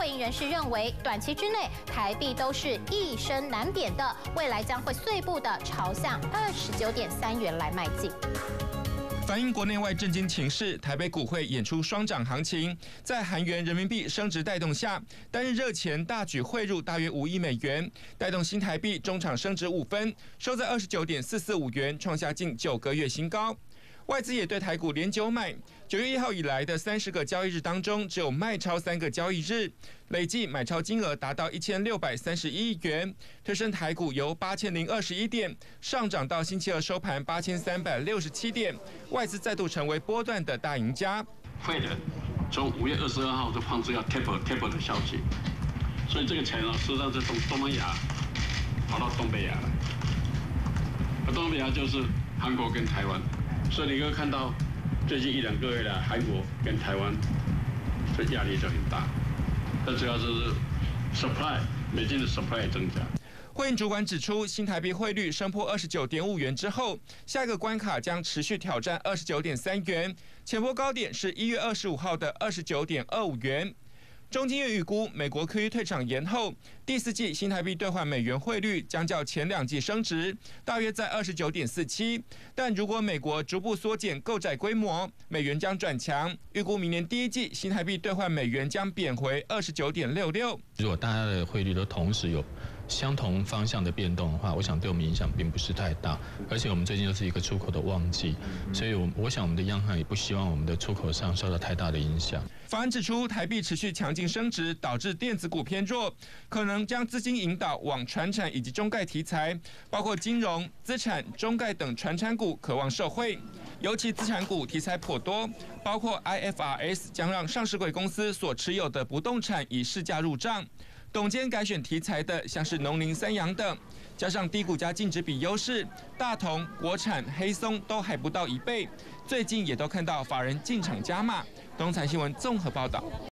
会议人士认为，短期之内台币都是一升难贬的，未来将会碎步的朝向二十九点三元来迈进。反映国内外震惊情势，台北股会演出双涨行情，在韩元、人民币升值带动下，单日热钱大举汇入大约五亿美元，带动新台币中场升值五分，收在二十九点四四五元，创下近九个月新高。外资也对台股连九买，九月一号以来的三十个交易日当中，只有卖超三个交易日，累计买超金额达到一千六百三十一亿元，推升台股由八千零二十一点上涨到星期二收盘八千三百六十七点，外资再度成为波段的大赢家。会的，从五月二十二号就放出要 taper taper 的消息，所以这个钱呢，实际上是从东南亚跑到东北亚了，而东北亚就是韩国跟台湾。所以你可以看到，最近一两个月的韩国跟台湾，这压力就很大。那主要是 supply 美金的 supply 增加。会议主管指出，新台币汇率升破二十九点五元之后，下一个关卡将持续挑战二十九点三元，前波高点是一月二十五号的二十九点二五元。中金业预估，美国 QE 退场延后，第四季新台币兑换美元汇率将较前两季升值，大约在二十九点四七。但如果美国逐步缩减购债规模，美元将转强。预估明年第一季新台币兑换美元将贬回二十九点六六。如果大家的汇率都同时有。相同方向的变动的话，我想对我们影响并不是太大，而且我们最近又是一个出口的旺季，所以，我我想我们的央行也不希望我们的出口上受到太大的影响。法案指出，台币持续强劲升值，导致电子股偏弱，可能将资金引导往传产以及中概题材，包括金融、资产、中概等传产股，渴望受惠。尤其资产股题材颇多，包括 IFRS 将让上市贵公司所持有的不动产以市价入账。董监改选题材的，像是农林三洋等，加上低股价净值比优势，大同、国产、黑松都还不到一倍。最近也都看到法人进场加码。东财新闻综合报道。